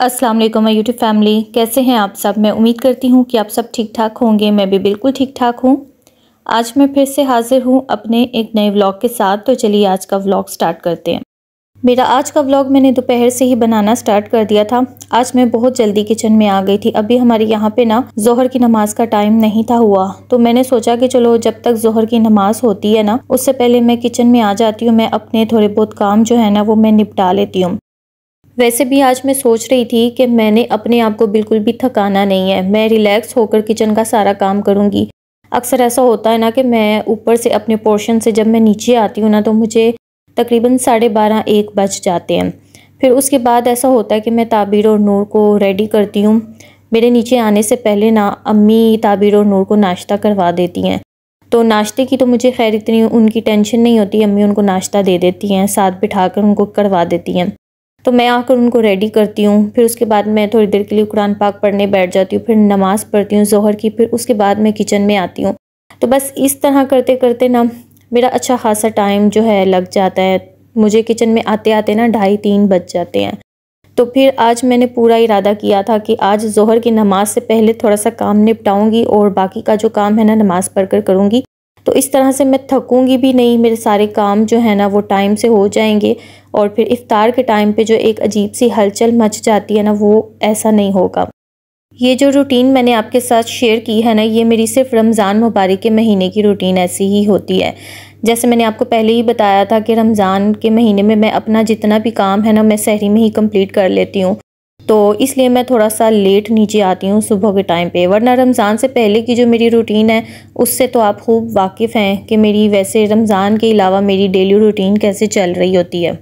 अस्सलाम वालेकुम my YouTube family कैसे हैं आप सब? मैं उम्मीद करती हूँ कि आप सब ठीक ठाक होंगे। मैं भी बिल्कुल ठीक ठाक हूँ। आज मैं फिर से हाजिर हूँ अपने एक नए व्लॉग के साथ। तो चलिए आज का व्लॉग स्टार्ट करते हैं। मेरा आज का व्लॉग मैंने दोपहर से ही बनाना स्टार्ट कर दिया था। आज मैं बहुत जल्दी किचन में आ गई थी। अभी हमारे यहाँ पे ना जोहर की नमाज़ का टाइम नहीं था हुआ। तो मैंने सोचा कि चलो जब तक जोहर की नमाज़ होती है ना, उससे पहले मैं किचन में आ जाती हूँ। मैं अपने थोड़े बहुत काम जो है ना वो मैं निपटा लेती हूँ। वैसे भी आज मैं सोच रही थी कि मैंने अपने आप को बिल्कुल भी थकाना नहीं है। मैं रिलैक्स होकर किचन का सारा काम करूँगी। अक्सर ऐसा होता है ना कि मैं ऊपर से अपने पोर्शन से जब मैं नीचे आती हूँ ना तो मुझे तकरीबन साढ़े बारह एक बज जाते हैं। फिर उसके बाद ऐसा होता है कि मैं ताबीर और नूर को रेडी करती हूँ। मेरे नीचे आने से पहले ना अम्मी ताबीर और नूर को नाश्ता करवा देती हैं। तो नाश्ते की तो मुझे खैर इतनी उनकी टेंशन नहीं होती, अम्मी उनको नाश्ता दे देती हैं, साथ बिठाकर उनको करवा देती हैं। तो मैं आकर उनको रेडी करती हूँ। फिर उसके बाद मैं थोड़ी देर के लिए कुरान पाक पढ़ने बैठ जाती हूँ। फिर नमाज़ पढ़ती हूँ, जहर की। फिर उसके बाद मैं किचन में आती हूँ। तो बस इस तरह करते करते ना मेरा अच्छा खासा टाइम जो है लग जाता है। मुझे किचन में आते आते ना ढाई तीन बज जाते हैं। तो फिर आज मैंने पूरा इरादा किया था कि आज जहर की नमाज़ से पहले थोड़ा सा काम निपटाऊँगी और बाकी का जो काम है ना नमाज़ पढ़ कर करूँगी। तो इस तरह से मैं थकूँगी भी नहीं, मेरे सारे काम जो है ना वो टाइम से हो जाएँगे और फिर इफ़ार के टाइम पे जो एक अजीब सी हलचल मच जाती है ना वो ऐसा नहीं होगा। ये जो रूटीन मैंने आपके साथ शेयर की है ना, ये मेरी सिर्फ़ रमज़ान मुबारक के महीने की रूटीन ऐसी ही होती है। जैसे मैंने आपको पहले ही बताया था कि रमज़ान के महीने में मैं अपना जितना भी काम है ना, मैं सहरी में ही कंप्लीट कर लेती हूँ। तो इसलिए मैं थोड़ा सा लेट नीचे आती हूँ सुबह के टाइम पे। वरना रमज़ान से पहले की जो मेरी रूटीन है, उससे तो आप खूब वाकिफ़ हैं कि मेरी, वैसे रमज़ान के अलावा मेरी डेली रूटीन कैसे चल रही होती है।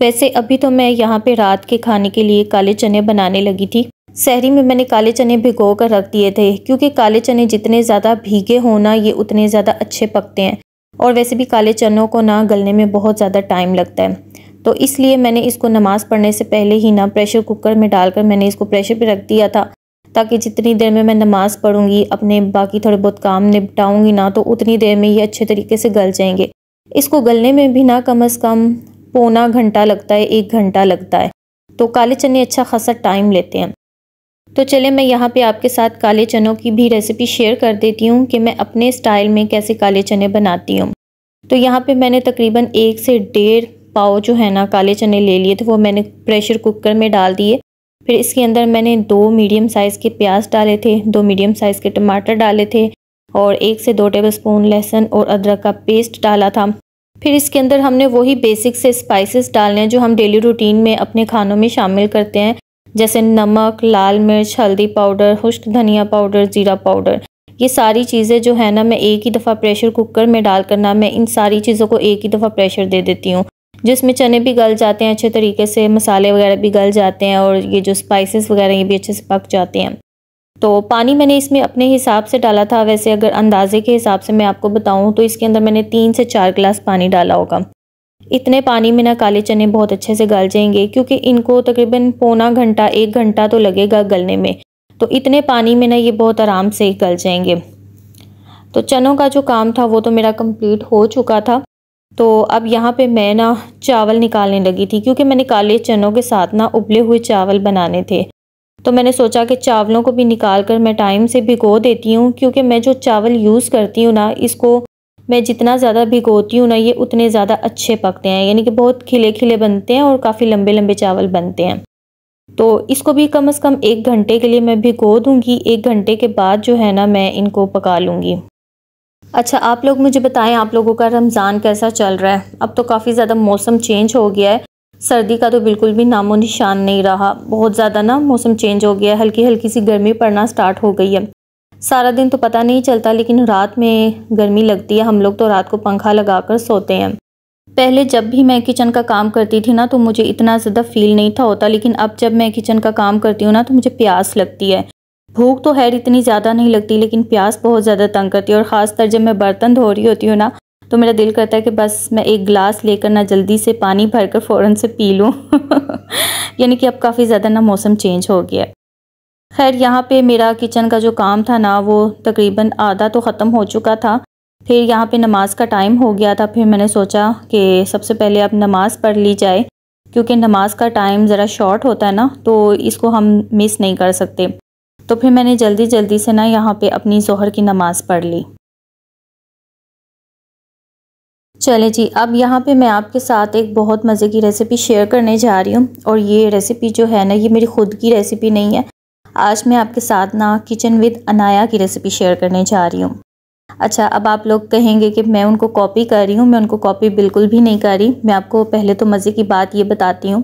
वैसे अभी तो मैं यहाँ पे रात के खाने के लिए काले चने बनाने लगी थी। शहरी में मैंने काले चने भिगो कर रख दिए थे, क्योंकि काले चने जितने ज़्यादा भीगे होना ये उतने ज़्यादा अच्छे पकते हैं। और वैसे भी काले चनों को ना गलने में बहुत ज़्यादा टाइम लगता है। तो इसलिए मैंने इसको नमाज़ पढ़ने से पहले ही ना प्रेशर कुकर में डालकर मैंने इसको प्रेशर पे रख दिया था, ताकि जितनी देर में मैं नमाज़ पढ़ूँगी, अपने बाकी थोड़े बहुत काम निपटाऊँगी ना तो उतनी देर में ये अच्छे तरीके से गल जाएँगे। इसको गलने में भी ना कम अज़ कम पौना घंटा लगता है, एक घंटा लगता है। तो काले चने अच्छा खासा टाइम लेते हैं। तो चले मैं यहाँ पे आपके साथ काले चनों की भी रेसिपी शेयर कर देती हूँ कि मैं अपने स्टाइल में कैसे काले चने बनाती हूँ। तो यहाँ पे मैंने तकरीबन एक से डेढ़ पाव जो है ना, काले चने ले लिए थे, वो मैंने प्रेशर कुकर में डाल दिए। फिर इसके अंदर मैंने दो मीडियम साइज़ के प्याज डाले थे, दो मीडियम साइज़ के टमाटर डाले थे और एक से दो टेबल स्पून लहसुन और अदरक का पेस्ट डाला था। फिर इसके अंदर हमने वही बेसिक से स्पाइसेस डालने हैं जो हम डेली रूटीन में अपने खानों में शामिल करते हैं। जैसे नमक, लाल मिर्च, हल्दी पाउडर, खुश्क धनिया पाउडर, ज़ीरा पाउडर। ये सारी चीज़ें जो है ना, मैं एक ही दफ़ा प्रेशर कुकर में डाल कर ना मैं इन सारी चीज़ों को एक ही दफ़ा प्रेशर दे देती हूँ। जिसमें चने भी गल जाते हैं, अच्छे तरीके से मसाले वगैरह भी गल जाते हैं और ये जो स्पाइसेस वगैरह ये भी अच्छे से पक जाते हैं। तो पानी मैंने इसमें अपने हिसाब से डाला था। वैसे अगर अंदाजे के हिसाब से मैं आपको बताऊँ तो इसके अंदर मैंने तीन से चार गिलास पानी डाला होगा। इतने पानी में ना काले चने बहुत अच्छे से गल जाएँगे, क्योंकि इनको तकरीबन पौना घंटा, एक घंटा तो लगेगा गलने में। तो इतने पानी में ना ये बहुत आराम से गल जाएँगे। तो चनों का जो काम था, वो तो मेरा कंप्लीट हो चुका था। तो अब यहाँ पे मैं ना चावल निकालने लगी थी, क्योंकि मैंने काले चनों के साथ ना उबले हुए चावल बनाने थे। तो मैंने सोचा कि चावलों को भी निकाल कर मैं टाइम से भिगो देती हूँ, क्योंकि मैं जो चावल यूज़ करती हूँ ना, इसको मैं जितना ज़्यादा भिगोती हूँ ना, ये उतने ज़्यादा अच्छे पकते हैं। यानी कि बहुत खिले खिले बनते हैं और काफ़ी लंबे लंबे चावल बनते हैं। तो इसको भी कम से कम एक घंटे के लिए मैं भिगो दूँगी, एक घंटे के बाद जो है ना मैं इनको पका लूँगी। अच्छा आप लोग मुझे बताएँ, आप लोगों का रमज़ान कैसा चल रहा है? अब तो काफ़ी ज़्यादा मौसम चेंज हो गया है। सर्दी का तो बिल्कुल भी नामो निशान नहीं रहा। बहुत ज़्यादा ना मौसम चेंज हो गया है। हल्की हल्की सी गर्मी पड़ना स्टार्ट हो गई है। सारा दिन तो पता नहीं चलता, लेकिन रात में गर्मी लगती है। हम लोग तो रात को पंखा लगा कर सोते हैं। पहले जब भी मैं किचन का काम करती थी ना तो मुझे इतना ज़्यादा फील नहीं था होता, लेकिन अब जब मैं किचन का काम करती हूँ ना तो मुझे प्यास लगती है। भूख तो खैर इतनी ज़्यादा नहीं लगती, लेकिन प्यास बहुत ज़्यादा तंग करती है। और ख़ासतर जब मैं बर्तन धो रही होती हूँ ना तो मेरा दिल करता है कि बस मैं एक गिलास लेकर ना जल्दी से पानी भरकर फ़ौरन से पी लूँ। यानी कि अब काफ़ी ज़्यादा ना मौसम चेंज हो गया खैर, यहाँ पे मेरा किचन का जो काम था ना, वो तकरीबन आधा तो ख़त्म हो चुका था। फिर यहाँ पे नमाज़ का टाइम हो गया था, फिर मैंने सोचा कि सबसे पहले अब नमाज़ पढ़ ली जाए, क्योंकि नमाज़ का टाइम ज़रा शॉर्ट होता है ना तो इसको हम मिस नहीं कर सकते। तो फिर मैंने जल्दी जल्दी से ना यहाँ पे अपनी जहर की नमाज़ पढ़ ली। चले जी, अब यहाँ पे मैं आपके साथ एक बहुत मज़े की रेसिपी शेयर करने जा रही हूँ और ये रेसिपी जो है ना, ये मेरी ख़ुद की रेसिपी नहीं है। आज मैं आपके साथ ना किचन विद अनाया की रेसिपी शेयर करने जा रही हूँ। अच्छा अब आप लोग कहेंगे कि मैं उनको कॉपी कर रही हूँ, मैं उनको कॉपी बिल्कुल भी नहीं कर रही। मैं आपको पहले तो मज़े की बात ये बताती हूँ।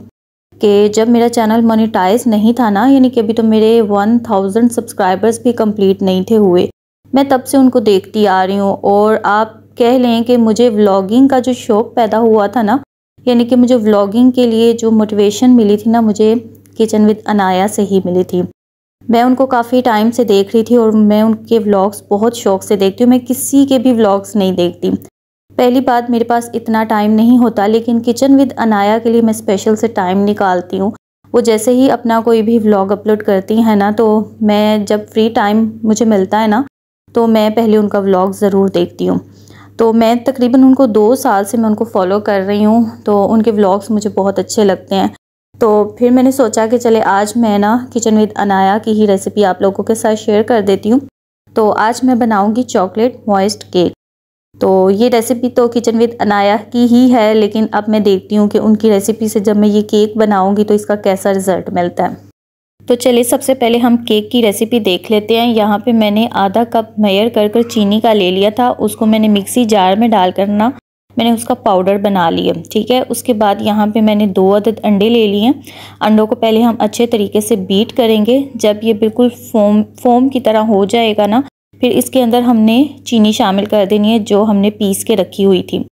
कि जब मेरा चैनल मोनिटाइज नहीं था ना, यानी कि अभी तो मेरे वन थाउज़ेंड सब्सक्राइबर्स भी कंप्लीट नहीं थे हुए, मैं तब से उनको देखती आ रही हूँ। और आप कह लें कि मुझे व्लॉगिंग का जो शौक़ पैदा हुआ था ना, यानी कि मुझे व्लॉगिंग के लिए जो मोटिवेशन मिली थी ना, मुझे किचन विद अनाया से ही मिली थी। मैं उनको काफ़ी टाइम से देख रही थी और मैं उनके व्लॉग्स बहुत शौक़ से देखती हूँ। मैं किसी के भी व्लॉग्स नहीं देखती। पहली बात मेरे पास इतना टाइम नहीं होता, लेकिन किचन विद अनाया के लिए मैं स्पेशल से टाइम निकालती हूँ। वो जैसे ही अपना कोई भी व्लॉग अपलोड करती हैं ना तो मैं जब फ्री टाइम मुझे मिलता है ना तो मैं पहले उनका व्लॉग ज़रूर देखती हूँ। तो मैं तकरीबन उनको दो साल से मैं उनको फॉलो कर रही हूँ तो उनके व्लॉग्स मुझे बहुत अच्छे लगते हैं। तो फिर मैंने सोचा कि चले आज मैं ना किचन विद अनाया की ही रेसिपी आप लोगों के साथ शेयर कर देती हूँ। तो आज मैं बनाऊँगी चॉकलेट मॉइस्ट केक तो ये रेसिपी तो किचन विद अनाया की ही है, लेकिन अब मैं देखती हूँ कि उनकी रेसिपी से जब मैं ये केक बनाऊँगी तो इसका कैसा रिज़ल्ट मिलता है। तो चलिए सबसे पहले हम केक की रेसिपी देख लेते हैं। यहाँ पे मैंने आधा कप मेयर कर कर चीनी का ले लिया था, उसको मैंने मिक्सी जार में डाल कर ना मैंने उसका पाउडर बना लिया, ठीक है? उसके बाद यहाँ पे मैंने दो अदद अंडे ले लिए अंडों को पहले हम अच्छे तरीके से बीट करेंगे। जब ये बिल्कुल फोम फोम की तरह हो जाएगा ना फिर इसके अंदर हमने चीनी शामिल कर देनी है, जो हमने पीस के रखी हुई थी।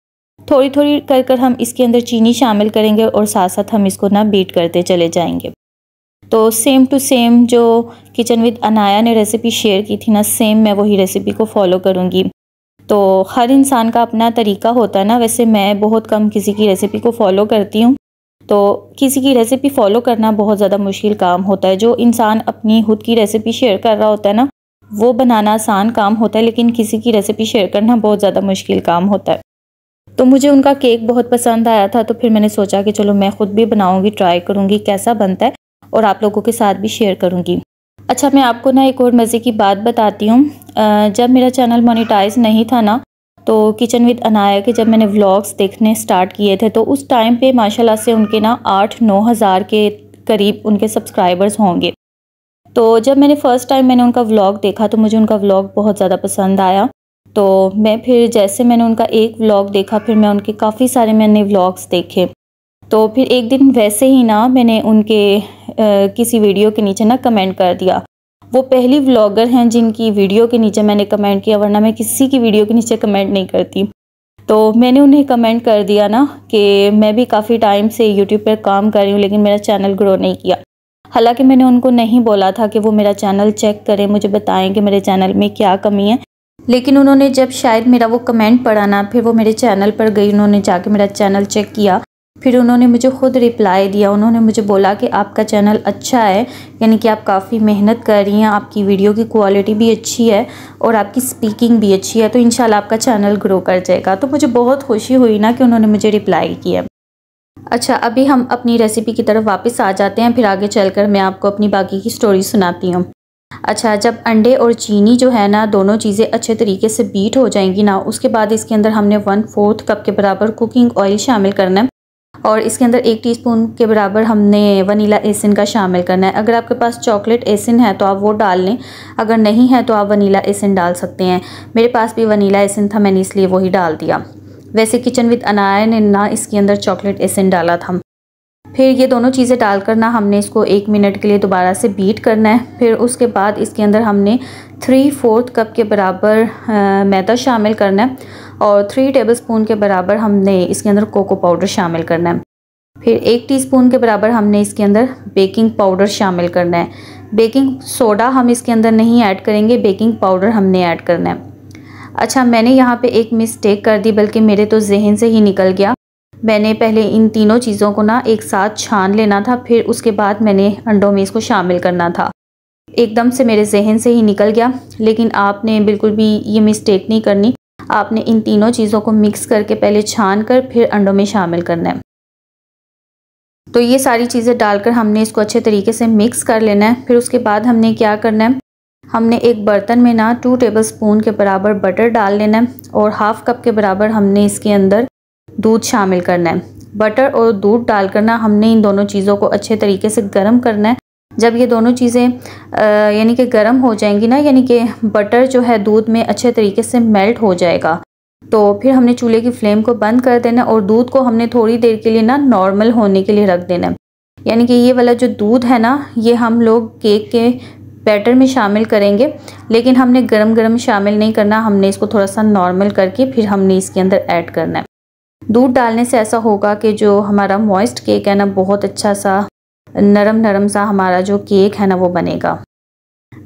थोड़ी थोड़ी कर कर हम इसके अंदर चीनी शामिल करेंगे और साथ साथ हम इसको ना बीट करते चले जाएँगे। तो सेम टू सेम जो किचन विद अनाया ने रेसिपी शेयर की थी ना सेम मैं वही रेसिपी को फॉलो करूँगी। तो हर इंसान का अपना तरीका होता है ना, वैसे मैं बहुत कम किसी की रेसिपी को फॉलो करती हूँ। तो किसी की रेसिपी फॉलो करना बहुत ज़्यादा मुश्किल काम होता है। जो इंसान अपनी खुद की रेसिपी शेयर कर रहा होता है ना वो बनाना आसान काम होता है, लेकिन किसी की रेसिपी शेयर करना बहुत ज़्यादा मुश्किल काम होता है। तो मुझे उनका केक बहुत पसंद आया था तो फिर मैंने सोचा कि चलो मैं ख़ुद भी बनाऊँगी ट्राई करूँगी कैसा बनता है और आप लोगों के साथ भी शेयर करूँगी। अच्छा मैं आपको ना एक और मज़े की बात बताती हूँ। जब मेरा चैनल मोनिटाइज नहीं था ना तो किचन विद अनाया के जब मैंने व्लॉग्स देखने स्टार्ट किए थे तो उस टाइम पे माशाल्लाह से उनके ना आठ नौ हज़ार के करीब उनके सब्सक्राइबर्स होंगे। तो जब मैंने फ़र्स्ट टाइम मैंने उनका व्लॉग देखा तो मुझे उनका व्लॉग बहुत ज़्यादा पसंद आया। तो मैं फिर जैसे मैंने उनका एक व्लॉग देखा फिर मैं उनके काफ़ी सारे मैंने व्लॉग्स देखे। तो फिर एक दिन वैसे ही ना मैंने उनके आ, किसी वीडियो के नीचे ना कमेंट कर दिया। वो पहली व्लॉगर हैं जिनकी वीडियो के नीचे मैंने कमेंट किया वरना मैं किसी की वीडियो के नीचे कमेंट नहीं करती। तो मैंने उन्हें कमेंट कर दिया ना कि मैं भी काफ़ी टाइम से यूट्यूब पर काम कर रही हूँ लेकिन मेरा चैनल ग्रो नहीं किया। हालाँकि मैंने उनको नहीं बोला था कि वो मेरा चैनल चेक करें, मुझे बताएँ कि मेरे चैनल में क्या कमी है। लेकिन उन्होंने जब शायद मेरा वो कमेंट पढ़ा ना, फिर वो मेरे चैनल पर गई, उन्होंने जाके मेरा चैनल चेक किया, फिर उन्होंने मुझे ख़ुद रिप्लाई दिया, उन्होंने मुझे बोला कि आपका चैनल अच्छा है, यानी कि आप काफ़ी मेहनत कर रही हैं, आपकी वीडियो की क्वालिटी भी अच्छी है और आपकी स्पीकिंग भी अच्छी है तो इन आपका चैनल ग्रो कर जाएगा। तो मुझे बहुत खुशी हुई ना कि उन्होंने मुझे रिप्लाई किया। अच्छा अभी हम अपनी रेसिपी की तरफ़ वापस आ जाते हैं, फिर आगे चलकर मैं आपको अपनी बाकी की स्टोरी सुनाती हूँ। अच्छा जब अंडे और चीनी जो है ना, दोनों चीज़ें अच्छे तरीके से बीट हो जाएँगी ना, उसके बाद इसके अंदर हमने वन फोर्थ कप के बराबर कुकिंग ऑयल शामिल करना है। और इसके अंदर एक टीस्पून के बराबर हमने वनीला एसिन का शामिल करना है। अगर आपके पास चॉकलेट एसिन है तो आप वो डाल लें। अगर नहीं है तो आप वनीला एसिन डाल सकते हैं। मेरे पास भी वनीला एसिन था, मैंने इसलिए वही डाल दिया। वैसे किचन विद अनाया ने ना इसके अंदर चॉकलेट एसिन डाला था। फिर ये दोनों चीज़ें डालकर ना हमने इसको एक मिनट के लिए दोबारा से बीट करना है। फिर उसके बाद इसके अंदर हमने थ्री फोर्थ कप के बराबर मैदा शामिल करना है और थ्री टेबलस्पून के बराबर हमने इसके अंदर कोको पाउडर शामिल करना है। फिर एक टीस्पून के बराबर हमने इसके अंदर बेकिंग पाउडर शामिल करना है। बेकिंग सोडा हम इसके अंदर नहीं ऐड करेंगे, बेकिंग पाउडर हमने ऐड करना है। अच्छा मैंने यहाँ पे एक मिस्टेक कर दी, बल्कि मेरे तो जहन से ही निकल गया। मैंने पहले इन तीनों चीज़ों को ना एक साथ छान लेना था, फिर उसके बाद मैंने अंडों में इसको शामिल करना था। एकदम से मेरे जहन से ही निकल गया, लेकिन आपने बिल्कुल भी ये मिस्टेक नहीं करनी। आपने इन तीनों चीज़ों को मिक्स करके पहले छान कर, फिर अंडों में शामिल करना है। तो ये सारी चीज़ें डालकर हमने इसको अच्छे तरीके से मिक्स कर लेना है, फिर उसके बाद हमने क्या करना है? हमने एक बर्तन में ना टू टेबल स्पून के बराबर बटर डाल लेना है और हाफ़ कप के बराबर हमने इसके अंदर दूध शामिल करना है। बटर और दूध डालकर ना हमने इन दोनों चीज़ों को अच्छे तरीके से गर्म करना है। जब ये दोनों चीज़ें यानी कि गर्म हो जाएँगी ना, यानी कि बटर जो है दूध में अच्छे तरीके से मेल्ट हो जाएगा। तो फिर हमने चूल्हे की फ्लेम को बंद कर देना और दूध को हमने थोड़ी देर के लिए ना नॉर्मल होने के लिए रख देना यानी कि ये वाला जो दूध है ना, ये हम लोग केक के बैटर में शामिल करेंगे, लेकिन हमने गरम गरम शामिल नहीं करना, हमने इसको थोड़ा सा नॉर्मल करके फिर हमने इसके अंदर ऐड करना है। दूध डालने से ऐसा होगा कि जो हमारा मॉइस्ट केक है ना, बहुत अच्छा सा, नरम नरम सा हमारा जो केक है ना, वो बनेगा।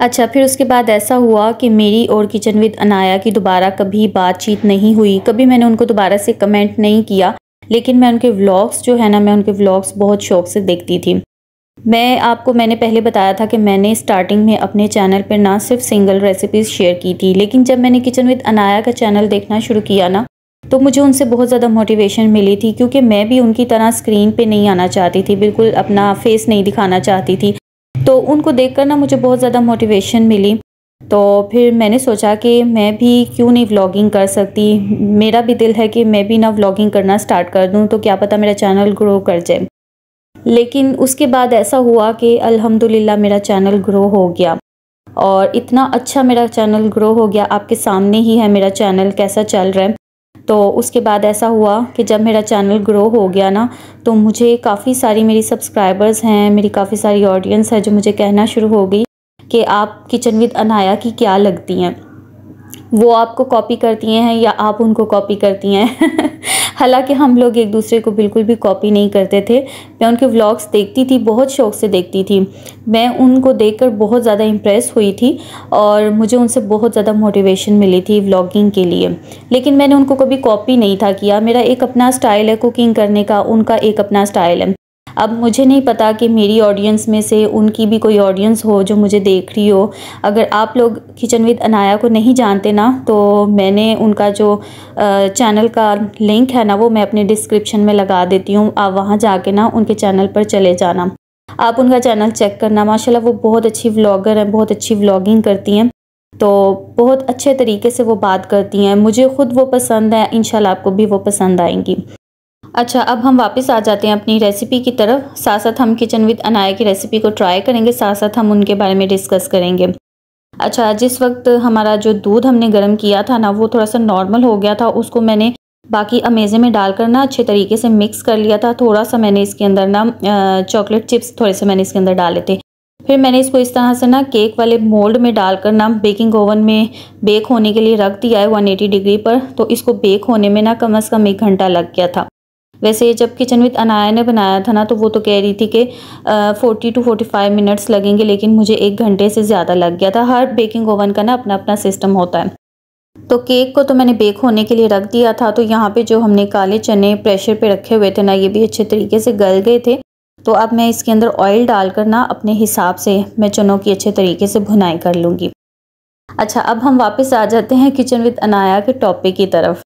अच्छा फिर उसके बाद ऐसा हुआ कि मेरी और किचन विद अनाया की दोबारा कभी बातचीत नहीं हुई। कभी मैंने उनको दोबारा से कमेंट नहीं किया, लेकिन मैं उनके व्लॉग्स जो है ना, मैं उनके व्लॉग्स बहुत शौक से देखती थी। मैं आपको, मैंने पहले बताया था कि मैंने स्टार्टिंग में अपने चैनल पर ना सिर्फ़ सिंगल रेसिपीज़ शेयर की थी, लेकिन जब मैंने किचन विद अनाया का चैनल देखना शुरू किया ना तो मुझे उनसे बहुत ज़्यादा मोटिवेशन मिली थी, क्योंकि मैं भी उनकी तरह स्क्रीन पे नहीं आना चाहती थी, बिल्कुल अपना फेस नहीं दिखाना चाहती थी। तो उनको देखकर ना मुझे बहुत ज़्यादा मोटिवेशन मिली। तो फिर मैंने सोचा कि मैं भी क्यों नहीं व्लॉगिंग कर सकती? मेरा भी दिल है कि मैं भी ना व्लॉगिंग करना स्टार्ट कर दूँ तो क्या पता मेरा चैनल ग्रो कर जाए। लेकिन उसके बाद ऐसा हुआ कि अल्हम्दुलिल्लाह मेरा चैनल ग्रो हो गया। और इतना अच्छा मेरा चैनल ग्रो हो गया, आपके सामने ही है मेरा चैनल, कैसा चल रहा है? तो उसके बाद ऐसा हुआ कि जब मेरा चैनल ग्रो हो गया ना तो मुझे काफ़ी सारी मेरी सब्सक्राइबर्स हैं, मेरी काफ़ी सारी ऑडियंस है जो मुझे कहना शुरू हो गई कि आप किचन विद अनाया की क्या लगती हैं। वो आपको कॉपी करती हैं या आप उनको कॉपी करती हैं? हालाँकि हम लोग एक दूसरे को बिल्कुल भी कॉपी नहीं करते थे। मैं उनके व्लॉग्स देखती थी, बहुत शौक़ से देखती थी। मैं उनको देखकर बहुत ज़्यादा इम्प्रेस हुई थी और मुझे उनसे बहुत ज़्यादा मोटिवेशन मिली थी व्लॉगिंग के लिए। लेकिन मैंने उनको कभी कॉपी नहीं था किया। मेरा एक अपना स्टाइल है कुकिंग करने का, उनका एक अपना स्टाइल है। अब मुझे नहीं पता कि मेरी ऑडियंस में से उनकी भी कोई ऑडियंस हो जो मुझे देख रही हो। अगर आप लोग किचन विद अनाया को नहीं जानते ना तो मैंने उनका जो चैनल का लिंक है ना, वो मैं अपने डिस्क्रिप्शन में लगा देती हूँ। आप वहाँ जाके ना उनके चैनल पर चले जाना। आप उनका चैनल चेक करना। माशाल्लाह, वो बहुत अच्छी व्लॉगर हैं, बहुत अच्छी व्लॉगिंग करती हैं। तो बहुत अच्छे तरीके से वो बात करती हैं। मुझे ख़ुद वो पसंद है इन आपको भी वो पसंद आएँगी। अच्छा अब हम वापस आ जाते हैं अपनी रेसिपी की तरफ़। साथ साथ हम किचन विद अनाया की रेसिपी को ट्राई करेंगे। साथ साथ हम उनके बारे में डिस्कस करेंगे। अच्छा जिस वक्त हमारा जो दूध हमने गर्म किया था ना, वो थोड़ा सा नॉर्मल हो गया था। उसको मैंने बाकी अमेज़े में डालकर ना अच्छे तरीके से मिक्स कर लिया था। थोड़ा सा मैंने इसके अंदर ना चॉकलेट चिप्स थोड़े से मैंने इसके अंदर डाले थे। फिर मैंने इसको इस तरह से ना केक वाले मोल्ड में डालकर ना बेकिंग ओवन में बेक होने के लिए रख दिया है 180 डिग्री पर। तो इसको बेक होने में ना कम अज़ कम एक घंटा लग गया था। वैसे जब किचन विद अनाया ने बनाया था ना तो वो तो कह रही थी कि forty to forty five minutes लगेंगे, लेकिन मुझे एक घंटे से ज़्यादा लग गया था। हर बेकिंग ओवन का ना अपना अपना सिस्टम होता है। तो केक को तो मैंने बेक होने के लिए रख दिया था तो यहाँ पे जो हमने काले चने प्रेशर पे रखे हुए थे ना, ये भी अच्छे तरीके से गल गए थे। तो अब मैं इसके अंदर ऑयल डालकर ना अपने हिसाब से मैं चनों की अच्छे तरीके से भुनाई कर लूँगी। अच्छा अब हम वापस आ जाते हैं किचन विद अनाया के टॉपिक की तरफ़।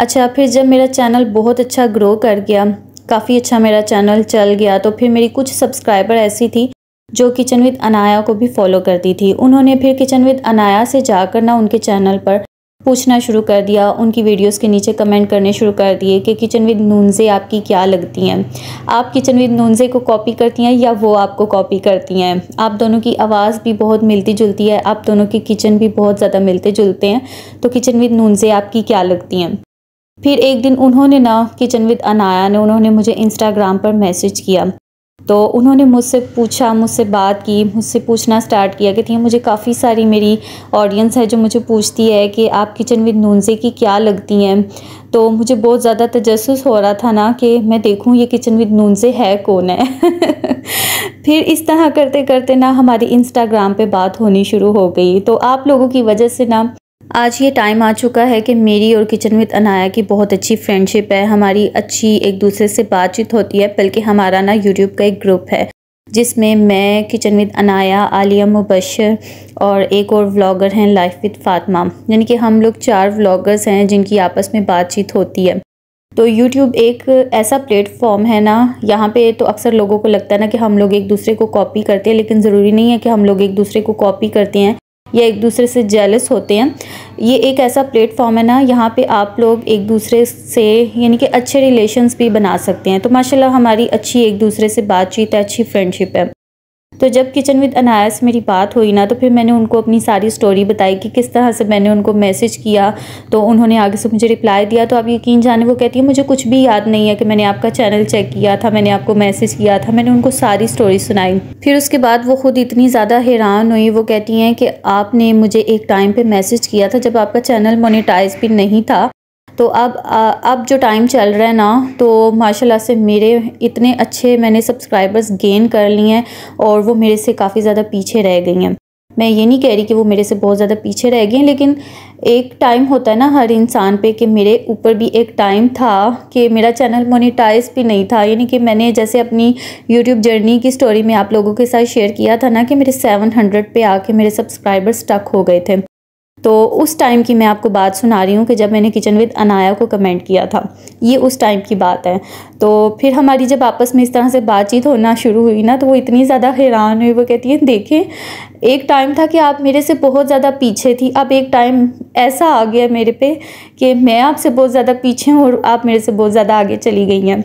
अच्छा फिर जब मेरा चैनल बहुत अच्छा ग्रो कर गया, काफ़ी अच्छा मेरा चैनल चल गया तो फिर मेरी कुछ सब्सक्राइबर ऐसी थी जो किचन विद अनाया को भी फॉलो करती थी। उन्होंने फिर किचन विद अनाया से जाकर ना उनके चैनल पर पूछना शुरू कर दिया, उनकी वीडियोस के नीचे कमेंट करने शुरू कर दिए कि किचन विद नूनजे आपकी क्या लगती हैं। आप किचन विद नूनजे को कॉपी करती हैं या वो आपको कॉपी करती हैं? आप दोनों की आवाज़ भी बहुत मिलती जुलती है, आप दोनों के किचन भी बहुत ज़्यादा मिलते जुलते हैं तो किचन विद नूनजे आपकी क्या लगती हैं? फिर एक दिन उन्होंने ना किचन विद अनाया ने उन्होंने मुझे इंस्टाग्राम पर मैसेज किया। तो उन्होंने मुझसे पूछा, मुझसे बात की, मुझसे पूछना स्टार्ट किया कि थी, मुझे काफ़ी सारी मेरी ऑडियंस है जो मुझे पूछती है कि आप किचन विद नूनजे की क्या लगती हैं? तो मुझे बहुत ज़्यादा तजस हो रहा था ना कि मैं देखूँ ये किचन विद नूनजे है कौन है? फिर इस तरह करते करते ना हमारी इंस्टाग्राम पे बात होनी शुरू हो गई। तो आप लोगों की वजह से ना आज ये टाइम आ चुका है कि मेरी और किचन विद अनाया की बहुत अच्छी फ्रेंडशिप है। हमारी अच्छी एक दूसरे से बातचीत होती है, बल्कि हमारा ना यूट्यूब का एक ग्रुप है, जिसमें मैं, किचन विद अनाया, आलिया मुबशर और एक और व्लॉगर हैं लाइफ विद फातमा यानी कि हम लोग चार व्लॉगर्स हैं जिनकी आपस में बातचीत होती है। तो यूट्यूब एक ऐसा प्लेटफॉर्म है ना, यहाँ पे तो अक्सर लोगों को लगता है ना कि हम लोग एक दूसरे को कॉपी करते हैं, लेकिन ज़रूरी नहीं है कि हम लोग एक दूसरे को कॉपी करते हैं। या एक दूसरे से जेलस होते हैं। ये एक ऐसा प्लेटफॉर्म है ना, यहाँ पे आप लोग एक दूसरे से, यानी कि अच्छे रिलेशंस भी बना सकते हैं। तो माशाल्लाह हमारी अच्छी एक दूसरे से बातचीत है, अच्छी फ्रेंडशिप है। तो जब किचन विद अनाया मेरी बात हुई ना तो फिर मैंने उनको अपनी सारी स्टोरी बताई कि किस तरह से मैंने उनको मैसेज किया। तो उन्होंने आगे से मुझे रिप्लाई दिया। तो आप यकीन जाने, वो कहती है, मुझे कुछ भी याद नहीं है कि मैंने आपका चैनल चेक किया था, मैंने आपको मैसेज किया था, मैंने उनको सारी स्टोरी सुनाई। फिर उसके बाद वो ख़ुद इतनी ज़्यादा हैरान हुई। वो कहती हैं कि आपने मुझे एक टाइम पर मैसेज किया था जब आपका चैनल मोनिटाइज भी नहीं था। तो अब अब जो टाइम चल रहा है ना तो माशाल्लाह से मेरे इतने अच्छे मैंने सब्सक्राइबर्स गेन कर लिए हैं और वो मेरे से काफ़ी ज़्यादा पीछे रह गई हैं। मैं ये नहीं कह रही कि वो मेरे से बहुत ज़्यादा पीछे रह गई लेकिन एक टाइम होता है ना हर इंसान पे कि मेरे ऊपर भी एक टाइम था कि मेरा चैनल मोनिटाइज भी नहीं था। यानी कि मैंने जैसे अपनी यूट्यूब जर्नी की स्टोरी में आप लोगों के साथ शेयर किया था ना कि मेरे 700 पे आके मेरे सब्सक्राइबर्स टक हो गए थे। तो उस टाइम की मैं आपको बात सुना रही हूँ कि जब मैंने किचन विद अनाया को कमेंट किया था, ये उस टाइम की बात है। तो फिर हमारी जब आपस में इस तरह से बातचीत होना शुरू हुई ना तो वो इतनी ज़्यादा हैरान हुई, वो कहती है, देखें, एक टाइम था कि आप मेरे से बहुत ज़्यादा पीछे थी, अब एक टाइम ऐसा आ गया मेरे पे कि मैं आपसे बहुत ज़्यादा पीछे हूँ और आप मेरे से बहुत ज़्यादा आगे चली गई हैं।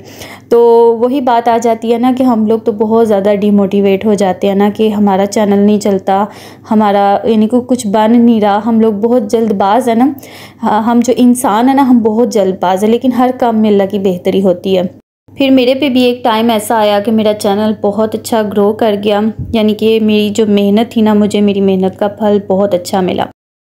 तो वही बात आ जाती है ना कि हम लोग तो बहुत ज़्यादा डिमोटिवेट हो जाते हैं ना कि हमारा चैनल नहीं चलता, हमारा, यानी कि कुछ बन नहीं रहा, हम लोग बहुत जल्दबाज है ना हम जो इंसान है ना, हम बहुत जल्दबाज है, लेकिन हर काम में अल्लाह की बेहतरी होती है। फिर मेरे पे भी एक टाइम ऐसा आया कि मेरा चैनल बहुत अच्छा ग्रो कर गया, यानी कि मेरी जो मेहनत थी ना, मुझे मेरी मेहनत का फल बहुत अच्छा मिला।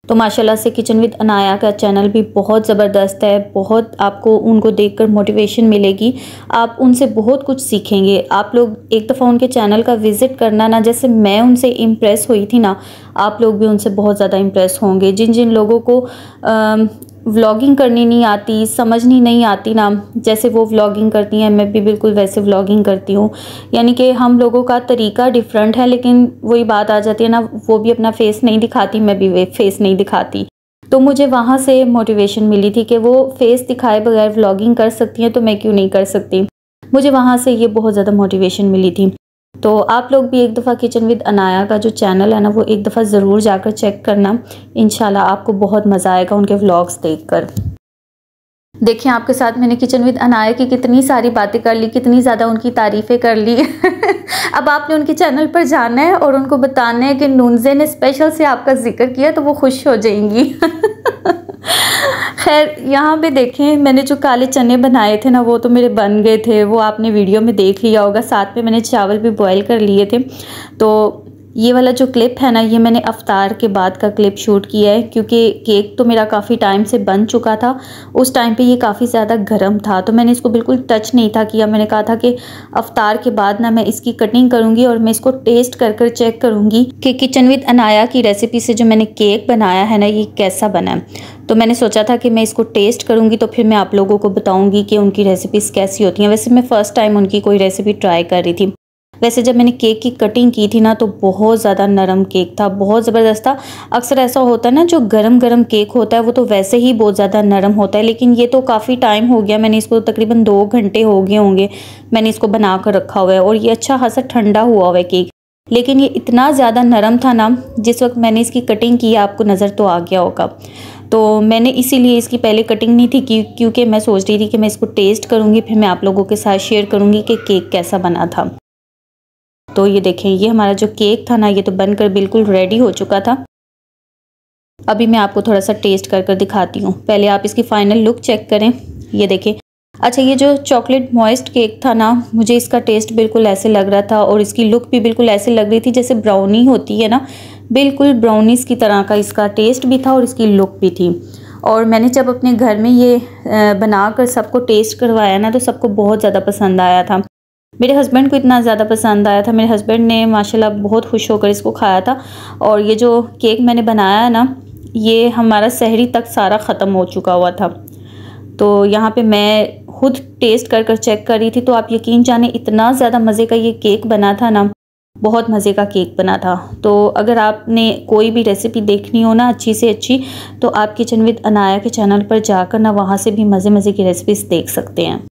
तो माशाल्लाह से किचन विद अनाया का चैनल भी बहुत ज़बरदस्त है। बहुत आपको उनको देखकर मोटिवेशन मिलेगी। आप उनसे बहुत कुछ सीखेंगे। आप लोग एक दफ़ा उनके चैनल का विज़िट करना ना, जैसे मैं उनसे इम्प्रेस हुई थी ना, आप लोग भी उनसे बहुत ज़्यादा इम्प्रेस होंगे। जिन जिन लोगों को व्लॉगिंग करनी नहीं आती, समझनी नहीं आती ना। जैसे वो व्लॉगिंग करती हैं, मैं भी बिल्कुल वैसे व्लॉगिंग करती हूँ। यानी कि हम लोगों का तरीका डिफरेंट है, लेकिन वही बात आ जाती है ना, वो भी अपना फेस नहीं दिखाती, मैं भी फेस नहीं दिखाती। तो मुझे वहाँ से मोटिवेशन मिली थी कि वो फेस दिखाए बगैर व्लॉगिंग कर सकती हैं तो मैं क्यों नहीं कर सकती? मुझे वहाँ से ये बहुत ज़्यादा मोटिवेशन मिली थी। तो आप लोग भी एक दफ़ा किचन विद अनाया का जो चैनल है ना, वो एक दफ़ा ज़रूर जाकर चेक करना। इन आपको बहुत मज़ा आएगा उनके व्लॉग्स देख कर देखिए, आपके साथ मैंने किचन विद अनाया की कितनी सारी बातें कर ली, कितनी ज़्यादा उनकी तारीफ़ें कर ली। अब आपने उनके चैनल पर जाना है और उनको बताना है कि नूनजे ने स्पेशल से आपका ज़िक्र किया तो वो खुश हो जाएँगी। खैर, यहाँ पे देखें, मैंने जो काले चने बनाए थे ना, वो तो मेरे बन गए थे। वो आपने वीडियो में देख लिया होगा। साथ में मैंने चावल भी बॉईल कर लिए थे। तो ये वाला जो क्लिप है ना, ये मैंने अवतार के बाद का क्लिप शूट किया है, क्योंकि केक तो मेरा काफ़ी टाइम से बन चुका था। उस टाइम पे ये काफ़ी ज़्यादा गर्म था तो मैंने इसको बिल्कुल टच नहीं था किया। मैंने कहा था कि अवतार के बाद ना मैं इसकी कटिंग करूँगी और मैं इसको टेस्ट कर कर चेक करूँगी कि किचन विद अनाया की रेसिपी से जो मैंने केक बनाया है ना, ये कैसा बना है। तो मैंने सोचा था कि मैं इसको टेस्ट करूँगी तो फिर मैं आप लोगों को बताऊँगी कि उनकी रेसिपीज़ कैसी होती हैं। वैसे मैं फ़र्स्ट टाइम उनकी कोई रेसिपी ट्राई कर रही थी। वैसे जब मैंने केक की कटिंग की थी ना तो बहुत ज़्यादा नरम केक था, बहुत ज़बरदस्त था। अक्सर ऐसा होता है ना, जो गरम गरम केक होता है, वो तो वैसे ही बहुत ज़्यादा नरम होता है, लेकिन ये तो काफ़ी टाइम हो गया, मैंने इसको तकरीबन दो घंटे हो गए होंगे, मैंने इसको बना कर रखा हुआ है, और ये अच्छा खासा ठंडा हुआ हुआ है केक। लेकिन ये इतना ज़्यादा नरम था ना, जिस वक्त मैंने इसकी कटिंग की, आपको नज़र तो आ गया होगा। तो मैंने इसीलिए इसकी पहले कटिंग नहीं थी क्योंकि मैं सोच रही थी कि मैं इसको टेस्ट करूँगी, फिर मैं आप लोगों के साथ शेयर करूँगी कि केक कैसा बना था। तो ये देखें, ये हमारा जो केक था ना, ये तो बनकर बिल्कुल रेडी हो चुका था। अभी मैं आपको थोड़ा सा टेस्ट कर कर दिखाती हूँ। पहले आप इसकी फ़ाइनल लुक चेक करें। ये देखें अच्छा ये जो चॉकलेट मॉइस्ट केक था ना, मुझे इसका टेस्ट बिल्कुल ऐसे लग रहा था और इसकी लुक भी बिल्कुल ऐसे लग रही थी जैसे ब्राउनी होती है ना। बिल्कुल ब्राउनीस की तरह का इसका टेस्ट भी था और इसकी लुक भी थी। और मैंने जब अपने घर में ये बना कर सबको टेस्ट करवाया ना तो सबको बहुत ज़्यादा पसंद आया था। मेरे हस्बैंड को इतना ज़्यादा पसंद आया था। मेरे हस्बैंड ने, माशाल्लाह, बहुत खुश होकर इसको खाया था। और ये जो केक मैंने बनाया ना, ये हमारा शहरी तक सारा ख़त्म हो चुका हुआ था। तो यहाँ पे मैं खुद टेस्ट कर कर चेक कर रही थी। तो आप यकीन जाने, इतना ज़्यादा मज़े का ये केक बना था ना, बहुत मज़े का केक बना था। तो अगर आपने कोई भी रेसिपी देखनी हो ना, अच्छी से अच्छी तो आप किचन विद अनाया के चैनल पर जाकर ना, वहाँ से भी मज़े मज़े की रेसिपीज़ देख सकते हैं।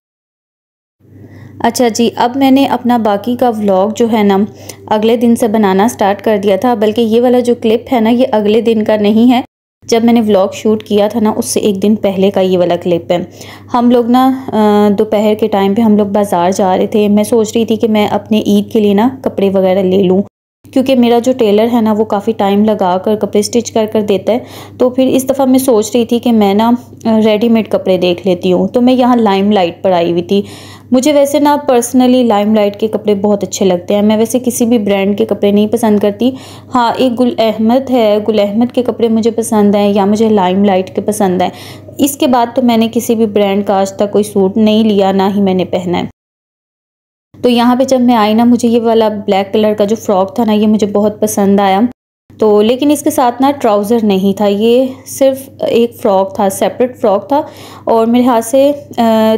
अच्छा जी, अब मैंने अपना बाकी का व्लॉग जो है ना, अगले दिन से बनाना स्टार्ट कर दिया था, बल्कि ये वाला जो क्लिप है ना, ये अगले दिन का नहीं है। जब मैंने व्लॉग शूट किया था ना, उससे एक दिन पहले का ये वाला क्लिप है। हम लोग ना दोपहर के टाइम पे हम लोग बाज़ार जा रहे थे। मैं सोच रही थी कि मैं अपने ईद के लिए ना, कपड़े वगैरह ले लूँ, क्योंकि मेरा जो टेलर है ना, वो काफ़ी टाइम लगा कर कपड़े स्टिच कर कर देता है। तो फिर इस दफ़ा मैं सोच रही थी कि मैं ना रेडीमेड कपड़े देख लेती हूँ। तो मैं यहाँ लाइम लाइट पर आई हुई थी। मुझे वैसे ना पर्सनली लाइम लाइट के कपड़े बहुत अच्छे लगते हैं। मैं वैसे किसी भी ब्रांड के कपड़े नहीं पसंद करती। हाँ एक गुल अहमद है। गुल अहमद के कपड़े मुझे पसंद हैं या मुझे लाइम लाइट के पसंद हैं। इसके बाद तो मैंने किसी भी ब्रांड का आज तक कोई सूट नहीं लिया, ना ही मैंने पहना है। तो यहाँ पे जब मैं आई ना, मुझे ये वाला ब्लैक कलर का जो फ्रॉक था ना, ये मुझे बहुत पसंद आया। तो लेकिन इसके साथ ना ट्राउज़र नहीं था, ये सिर्फ़ एक फ़्रॉक था, सेपरेट फ़्रॉक था और मेरे हाथ से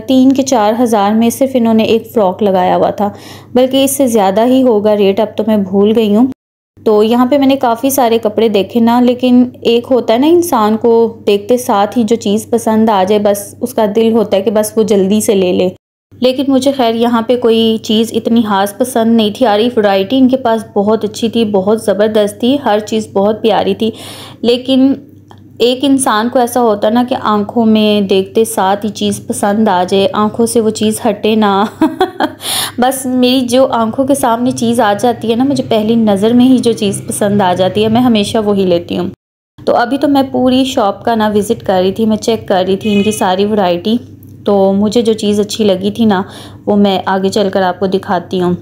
तीन के चार हज़ार में सिर्फ़ इन्होंने एक फ़्रॉक लगाया हुआ था। बल्कि इससे ज़्यादा ही होगा रेट, अब तो मैं भूल गई हूँ। तो यहाँ पे मैंने काफ़ी सारे कपड़े देखे ना, लेकिन एक होता है ना इंसान को देखते साथ ही जो चीज़ पसंद आ जाए, बस उसका दिल होता है कि बस वो जल्दी से ले ले। लेकिन मुझे खैर यहाँ पे कोई चीज़ इतनी हास पसंद नहीं थी। आ रही वैरायटी इनके पास बहुत अच्छी थी, बहुत ज़बरदस्त थी, हर चीज़ बहुत प्यारी थी। लेकिन एक इंसान को ऐसा होता ना कि आँखों में देखते साथ ही चीज़ पसंद आ जाए, आँखों से वो चीज़ हटे ना। बस मेरी जो आँखों के सामने चीज़ आ जाती है ना, मुझे पहली नज़र में ही जो चीज़ पसंद आ जाती है, मैं हमेशा वही लेती हूँ। तो अभी तो मैं पूरी शॉप का ना विज़िट कर रही थी, मैं चेक कर रही थी इनकी सारी वैरायटी। तो मुझे जो चीज़ अच्छी लगी थी ना, वो मैं आगे चलकर आपको दिखाती हूँ।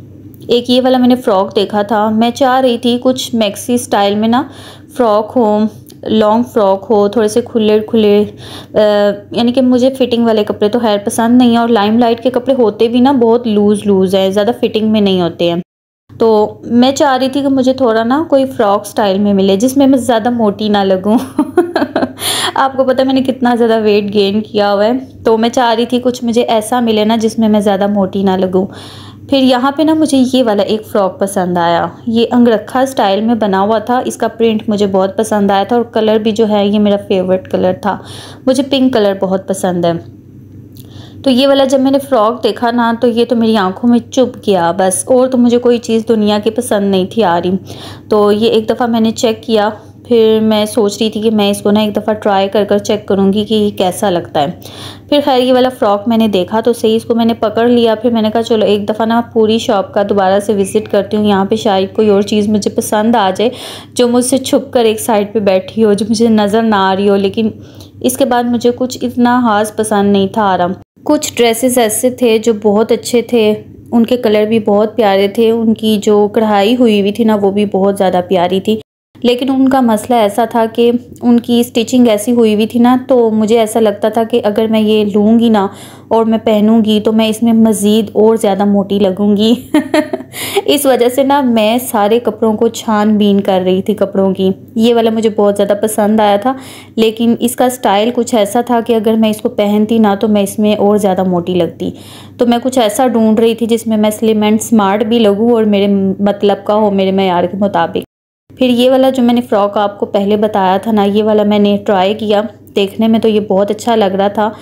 एक ये वाला मैंने फ़्रॉक देखा था। मैं चाह रही थी कुछ मैक्सी स्टाइल में ना फ़्रॉक हो, लॉन्ग फ्रॉक हो, थोड़े से खुले खुले यानी कि मुझे फ़िटिंग वाले कपड़े तो खैर पसंद नहीं है और लाइम लाइट के कपड़े होते भी ना बहुत लूज़ लूज़ हैं, ज़्यादा फिटिंग में नहीं होते हैं। तो मैं चाह रही थी कि मुझे थोड़ा ना कोई फ़्रॉक स्टाइल में मिले जिसमें मैं ज़्यादा मोटी ना लगूँ। आपको पता मैंने कितना ज़्यादा वेट गेन किया हुआ है। तो मैं चाह रही थी कुछ मुझे ऐसा मिले ना जिसमें मैं ज़्यादा मोटी ना लगूँ। फिर यहाँ पे ना मुझे ये वाला एक फ़्रॉक पसंद आया। ये अंगरखा स्टाइल में बना हुआ था। इसका प्रिंट मुझे बहुत पसंद आया था और कलर भी जो है, ये मेरा फेवरेट कलर था। मुझे पिंक कलर बहुत पसंद है। तो ये वाला जब मैंने फ़्रॉक देखा ना तो ये तो मेरी आँखों में चुप गया बस। और तो मुझे कोई चीज़ दुनिया की पसंद नहीं थी आ रही। तो ये एक दफ़ा मैंने चेक किया। फिर मैं सोच रही थी कि मैं इसको ना एक दफ़ा ट्राई कर कर चेक करूँगी कि कैसा लगता है। फिर खैर ये वाला फ़्रॉक मैंने देखा तो सही, इसको मैंने पकड़ लिया। फिर मैंने कहा, चलो, एक दफ़ा ना पूरी शॉप का दोबारा से विज़िट करती हूँ। यहाँ पे शायद कोई और चीज़ मुझे पसंद आ जाए, जो मुझसे छुप कर एक साइड पर बैठी हो, जो मुझे नज़र ना आ रही हो। लेकिन इसके बाद मुझे कुछ इतना हास पसंद नहीं था आराम। कुछ ड्रेसेस ऐसे थे जो बहुत अच्छे थे। उनके कलर भी बहुत प्यारे थे। उनकी जो कढ़ाई हुई हुई थी ना, वो भी बहुत ज़्यादा प्यारी थी। लेकिन उनका मसला ऐसा था कि उनकी स्टिचिंग ऐसी हुई हुई थी ना तो मुझे ऐसा लगता था कि अगर मैं ये लूँगी ना और मैं पहनूँगी तो मैं इसमें मज़ीद और ज़्यादा मोटी लगूँगी। इस वजह से ना मैं सारे कपड़ों को छानबीन कर रही थी कपड़ों की। ये वाला मुझे बहुत ज़्यादा पसंद आया था, लेकिन इसका स्टाइल कुछ ऐसा था कि अगर मैं इसको पहनती ना तो मैं इसमें और ज़्यादा मोटी लगती। तो मैं कुछ ऐसा ढूंढ रही थी जिसमें मैं स्लिम एंड स्मार्ट भी लगूँ और मेरे मतलब का हो, मेरे मैार के मुताबिक। फिर ये वाला जो मैंने फ़्रॉक आपको पहले बताया था ना, ये वाला मैंने ट्राई किया। देखने में तो ये बहुत अच्छा लग रहा था।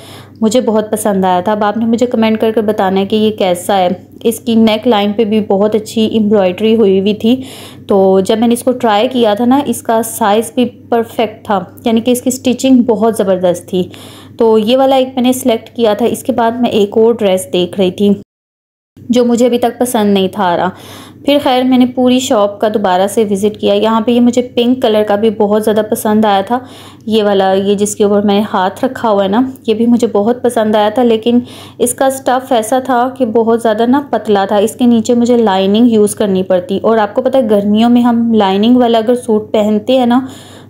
मुझे बहुत पसंद आया था। अब आपने मुझे कमेंट करके बताना है कि ये कैसा है। इसकी नेक लाइन पे भी बहुत अच्छी एम्ब्रॉयडरी हुई हुई थी। तो जब मैंने इसको ट्राई किया था ना, इसका साइज़ भी परफेक्ट था। यानी कि इसकी स्टिचिंग बहुत ज़बरदस्त थी। तो ये वाला एक मैंने सेलेक्ट किया था। इसके बाद मैं एक और ड्रेस देख रही थी, जो मुझे अभी तक पसंद नहीं था आ रहा। फिर खैर मैंने पूरी शॉप का दोबारा से विज़िट किया। यहाँ पे ये मुझे पिंक कलर का भी बहुत ज़्यादा पसंद आया था। ये वाला, ये जिसके ऊपर मैंने हाथ रखा हुआ है ना, ये भी मुझे बहुत पसंद आया था। लेकिन इसका स्टफ़ ऐसा था कि बहुत ज़्यादा ना पतला था। इसके नीचे मुझे लाइनिंग यूज़ करनी पड़ती। और आपको पता है, गर्मियों में हम लाइनिंग वाला अगर सूट पहनते हैं ना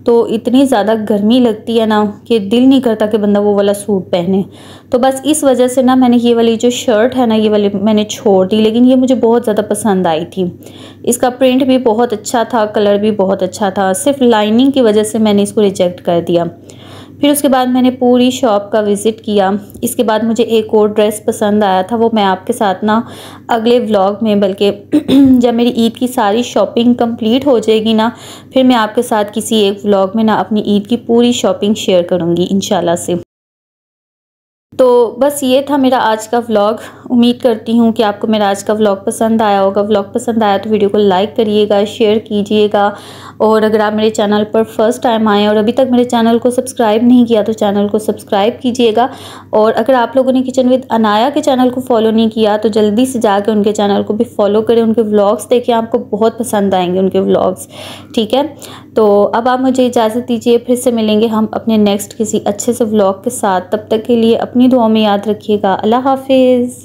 तो इतनी ज़्यादा गर्मी लगती है ना कि दिल नहीं करता कि बंदा वो वाला सूट पहने। तो बस इस वजह से ना मैंने ये वाली जो शर्ट है ना, ये वाली मैंने छोड़ दी, लेकिन ये मुझे बहुत ज़्यादा पसंद आई थी। इसका प्रिंट भी बहुत अच्छा था कलर भी बहुत अच्छा था। सिर्फ़ लाइनिंग की वजह से मैंने इसको रिजेक्ट कर दिया। फिर उसके बाद मैंने पूरी शॉप का विज़िट किया। इसके बाद मुझे एक और ड्रेस पसंद आया था, वो मैं आपके साथ ना अगले व्लॉग में, बल्कि जब मेरी ईद की सारी शॉपिंग कंप्लीट हो जाएगी ना, फिर मैं आपके साथ किसी एक व्लॉग में ना अपनी ईद की पूरी शॉपिंग शेयर करूँगी इन से। तो बस ये था मेरा आज का व्लॉग। उम्मीद करती हूँ कि आपको मेरा आज का व्लॉग पसंद आया होगा। व्लॉग पसंद आया तो वीडियो को लाइक करिएगा, शेयर कीजिएगा और अगर आप मेरे चैनल पर फ़र्स्ट टाइम आए और अभी तक मेरे चैनल को सब्सक्राइब नहीं किया तो चैनल को सब्सक्राइब कीजिएगा। और अगर आप लोगों ने किचन विद अनाया के चैनल को फॉलो नहीं किया तो जल्दी से जाकर उनके चैनल को भी फॉलो करें। उनके व्लॉग्स देखें आपको बहुत पसंद आएँगे उनके व्लॉग्स ठीक है? तो अब आप मुझे इजाज़त दीजिए, फिर से मिलेंगे हम अपने नेक्स्ट किसी अच्छे से व्लॉग के साथ। तब तक के लिए अपनी दुआ में याद रखिएगा। अल्लाह हाफिज़।